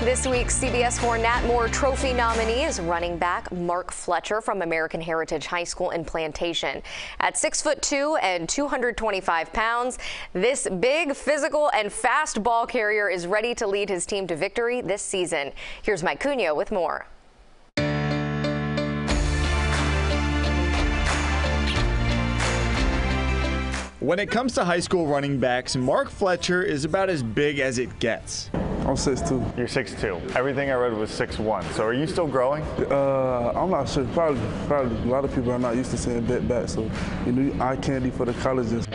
This week's CBS 4 Nat Moore Trophy nominee is running back Mark Fletcher from American Heritage High School in Plantation. At 6 foot 2 and 225 pounds, this big, physical, and fast ball carrier is ready to lead his team to victory this season. Here's Mike Cugno with more. When it comes to high school running backs, Mark Fletcher is about as big as it gets. I'm 6'2". You're 6'2". Everything I read was 6'1". So are you still growing? Uh, I'm not sure. Probably, probably. A lot of people are not used to seeing big backs, so you know, eye candy for the colleges.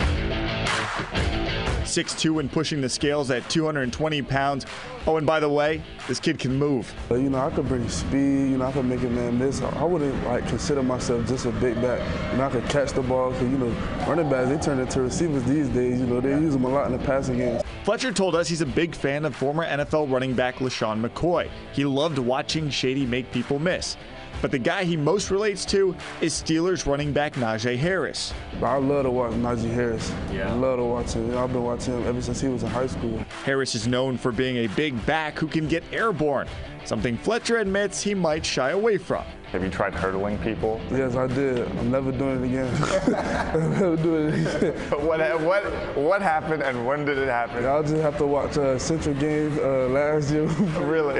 6'2 and pushing the scales at 220 pounds. Oh, and by the way, this kid can move. You know, I could bring speed. You know, I could make a man miss. I wouldn't like consider myself just a big back. You know, I could catch the ball. Cause you know, running backs they turn into receivers these days. You know, they use them a lot in the passing game. Fletcher told us he's a big fan of former NFL running back LeSean McCoy. He loved watching Shady make people miss. But the guy he most relates to is Steelers running back Najee Harris. I love to watch Najee Harris. Yeah. I love to watch him. I've been watching him ever since he was in high school. Harris is known for being a big back who can get airborne, something Fletcher admits he might shy away from. Have you tried hurdling people? Yes, I did. I'm never doing it again. I'm never doing it again. what, what, what happened and when did it happen? I'll just have to watch uh, Central games uh, last year. really?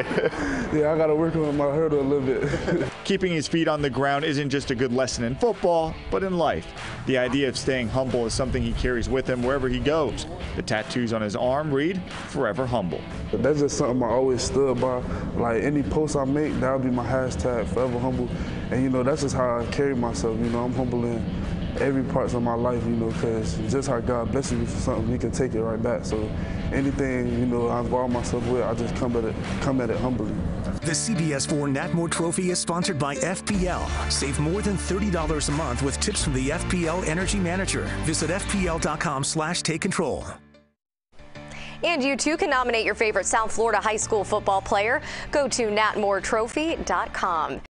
yeah, I got to work on my hurdle a little bit. Keeping his feet on the ground isn't just a good lesson in football, but in life. The idea of staying humble is something he carries with him wherever he goes. The tattoos on his arm read, Forever Humble. That's just something I always stood by. Like any post I make, that'll be my hashtag, Forever Humble humble. And, you know, that's just how I carry myself. You know, I'm humble in every parts of my life, you know, because just how God blesses me for something, He can take it right back. So anything, you know, I involve myself with, I just come at it, come at it humbly. The CBS 4 Nat Moore Trophy is sponsored by FPL. Save more than $30 a month with tips from the FPL Energy Manager. Visit fpl.com slash take control. And you too can nominate your favorite South Florida high school football player. Go to natmooretrophy.com.